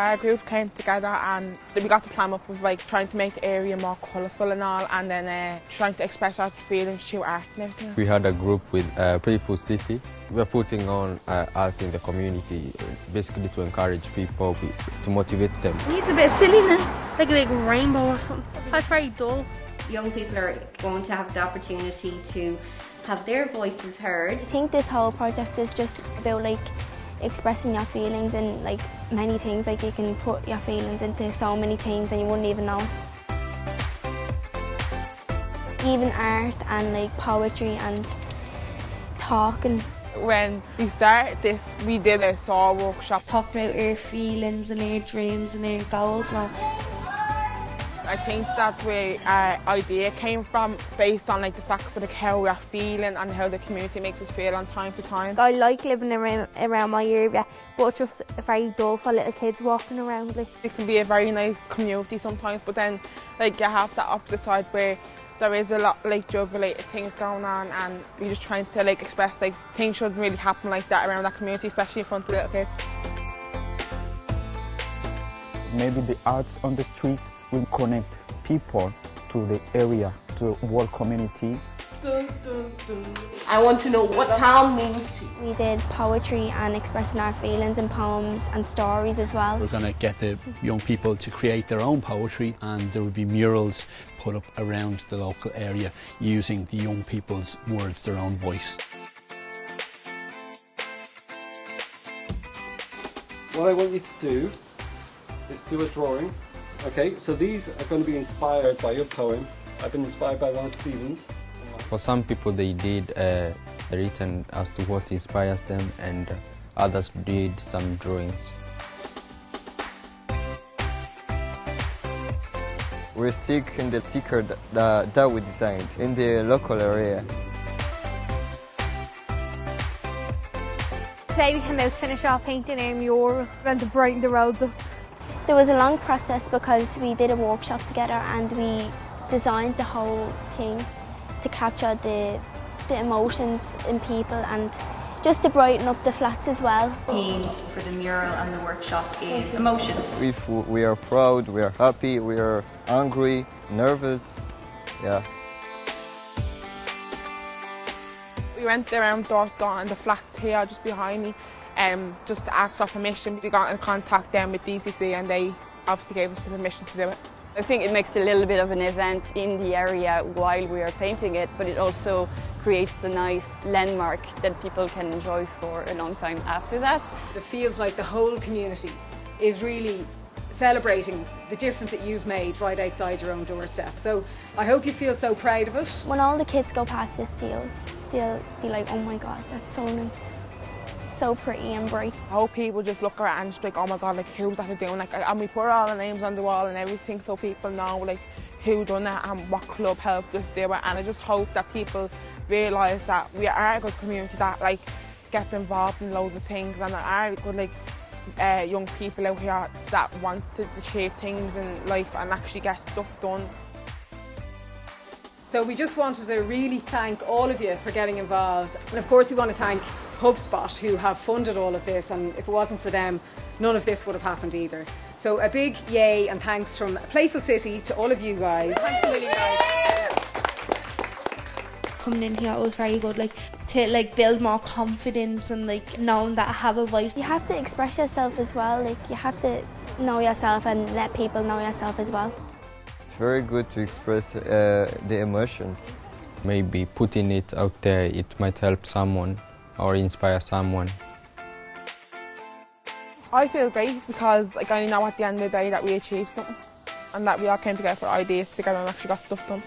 our group came together and we got the plan up with like trying to make the area more colourful and all and then uh, trying to express our feelings through art and everything. We had a group with uh, Playful City. We're putting on uh, art in the community basically to encourage people, to motivate them. It needs a bit of silliness, like a big rainbow or something. That's very dull. Young people are going to have the opportunity to have their voices heard. I think this whole project is just about like expressing your feelings and like many things. Like you can put your feelings into so many things and you wouldn't even know. Even art and like poetry and talking when we started this we did a SOAR workshop talk about our feelings and our dreams and our goals well I think that's where our idea came from, based on like the facts of like, how we're feeling and how the community makes us feel on time to time. I like living around, around my area, but just very dull for little kids walking around. Like. It can be a very nice community sometimes, but then like you have the opposite side where there is a lot like drug related things going on and we're just trying to like express like things shouldn't really happen like that around that community, especially in front of little kids. Maybe the arts on the streets will connect people to the area, to the world community. I want to know what town means to you. We did poetry and expressing our feelings in poems and stories as well. We're going to get the young people to create their own poetry and there will be murals put up around the local area using the young people's words, their own voice. What I want you to do is do a drawing Okay, so these are going to be inspired by your poem. I've been inspired by Ron Stevens. For some people, they did uh, written as to what inspires them, and others did some drawings. We stick in the sticker that, that we designed in the local area. Today we came out to finish off painting our mural and to brighten the roads up. There was a long process because we did a workshop together and we designed the whole thing to capture the, the emotions in people and just to brighten up the flats as well. The theme for the mural and the workshop is emotions. We, we are proud, we are happy, we are angry, nervous, yeah. We went around door to door and the flats here just behind me um, just to ask for permission. We got in contact then with DCC and they obviously gave us the permission to do it. I think it makes a little bit of an event in the area while we are painting it, but it also creates a nice landmark that people can enjoy for a long time after that. It feels like the whole community is really celebrating the difference that you've made right outside your own doorstep. So I hope you feel so proud of it. When all the kids go past this deal, they'll be like, oh my god, that's so nice so pretty and bright. I hope people just look around and just like, oh my god, like who's that doing? Like, and we put all the names on the wall and everything so people know like who done that and what club helped us do it. And I just hope that people realise that we are a good community that like gets involved in loads of things and are good like uh, young people out here that want to achieve things in life and actually get stuff done. So we just wanted to really thank all of you for getting involved. And of course we want to thank HubSpot who have funded all of this and if it wasn't for them none of this would have happened either. So a big yay and thanks from Playful City to all of you guys. Thanks a million guys. Coming in here it was very good like to like build more confidence and like knowing that I have a voice. You have to express yourself as well like you have to know yourself and let people know yourself as well. It's very good to express uh, the emotion. Maybe putting it out there it might help someone or inspire someone. I feel great because like, I know at the end of the day that we achieved something and that we all came together for ideas together and actually got stuff done.